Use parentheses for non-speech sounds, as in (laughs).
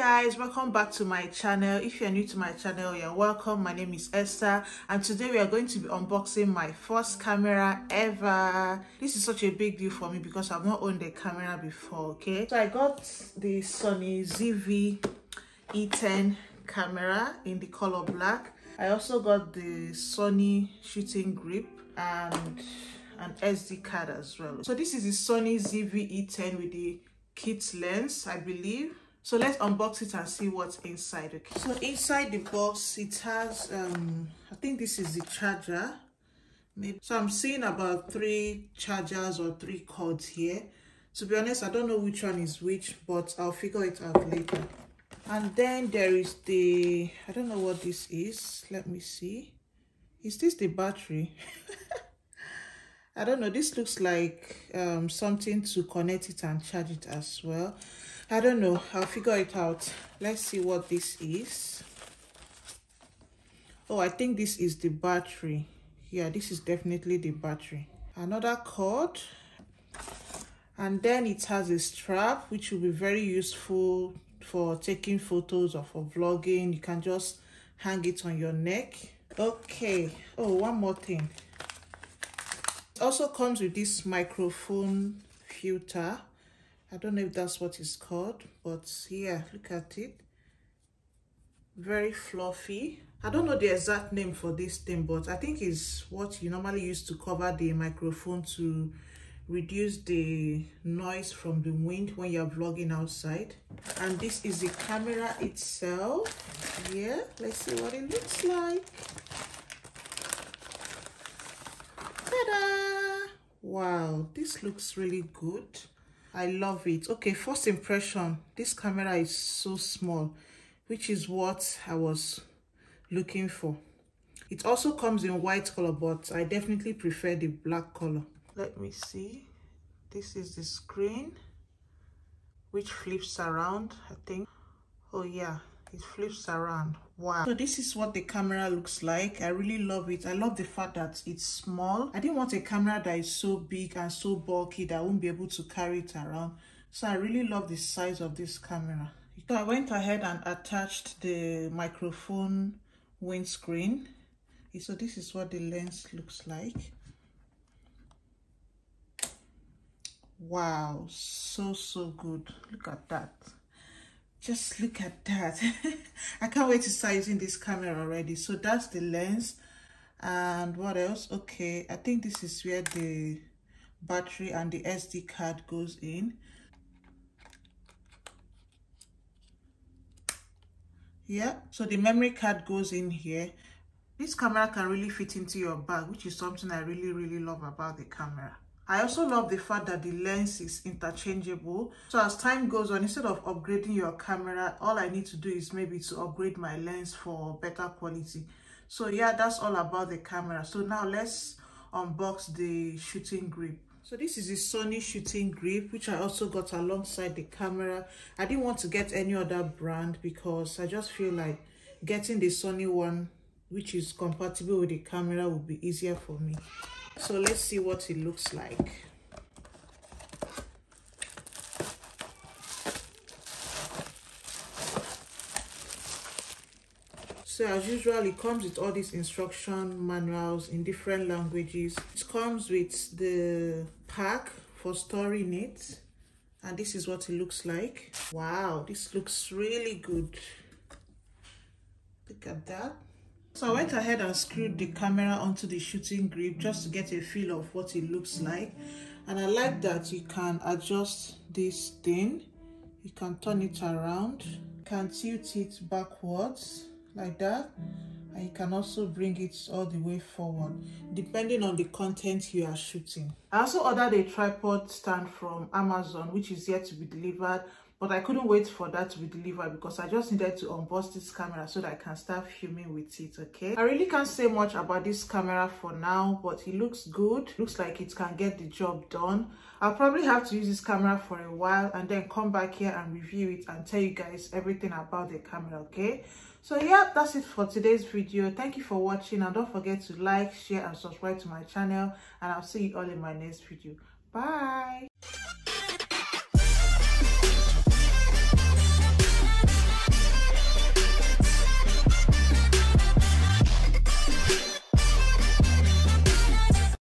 guys welcome back to my channel. If you're new to my channel you're welcome. My name is esther and today we are going to be unboxing my first camera ever. This is such a big deal for me because i've not owned a camera before okay? So i got the sony zv e10 camera in the color black. I also got the sony shooting grip and an sd card as well. So this is the sony zv e10 with the kit lens i believe so let's unbox it and see what's inside okay? So inside the box it has um i think this is the charger. Maybe so i'm seeing about three chargers or three cords here. To be honest i don't know which one is which but i'll figure it out later. And then there is the i don't know what this is. Let me see. Is this the battery? (laughs) I don't know. This looks like um something to connect it and charge it as well I don't know. I'll figure it out. Let's see what this is. Oh, I think this is the battery. Yeah, this is definitely the battery. Another cord. And then it has a strap, which will be very useful for taking photos or for vlogging. You can just hang it on your neck. Okay. Oh, one more thing. It also comes with this microphone filter I don't know if that's what it's called, but yeah, look at it. Very fluffy. I don't know the exact name for this thing, but I think it's what you normally use to cover the microphone to reduce the noise from the wind when you're vlogging outside. And this is the camera itself. Yeah, let's see what it looks like. Ta-da! Wow, this looks really good. I love it. Okay, first impression, this camera is so small, which is what I was looking for. It also comes in white color, but I definitely prefer the black color. Let me see. This is the screen, which flips around, I think. Oh yeah, it flips around. Wow. So this is what the camera looks like. I really love it. I love the fact that it's small. I didn't want a camera that is so big and so bulky that i won't be able to carry it around. So i really love the size of this camera. So i went ahead and attached the microphone windscreen. So this is what the lens looks like. Wow. So so good. Look at that just look at that. (laughs) I can't wait to start using this camera already. So that's the lens. And what else? Okay i think this is where the battery and the sd card goes in. Yeah so the memory card goes in here. This camera can really fit into your bag which is something i really really love about the camera I also love the fact that the lens is interchangeable. So as time goes on, instead of upgrading your camera, all I need to do is maybe to upgrade my lens for better quality. So yeah, that's all about the camera. So now let's unbox the shooting grip. So this is the Sony shooting grip, which I also got alongside the camera. I didn't want to get any other brand because I just feel like getting the Sony one, which is compatible with the camera, would be easier for me so let's see what it looks like. So as usual it comes with all these instruction manuals in different languages. It comes with the pack for storing it. And this is what it looks like. Wow this looks really good. Look at that so I went ahead and screwed the camera onto the shooting grip just to get a feel of what it looks like. And I like that you can adjust this thing. You can turn it around. You can tilt it backwards like that. And you can also bring it all the way forward depending on the content you are shooting. I also ordered a tripod stand from Amazon which is yet to be delivered but I couldn't wait for that to be delivered because I just needed to unbox this camera so that I can start filming with it okay? I really can't say much about this camera for now but it looks good. Looks like it can get the job done. I'll probably have to use this camera for a while and then come back here and review it and tell you guys everything about the camera okay? So yeah that's it for today's video. Thank you for watching and don't forget to like share and subscribe to my channel and i'll see you all in my next video. Bye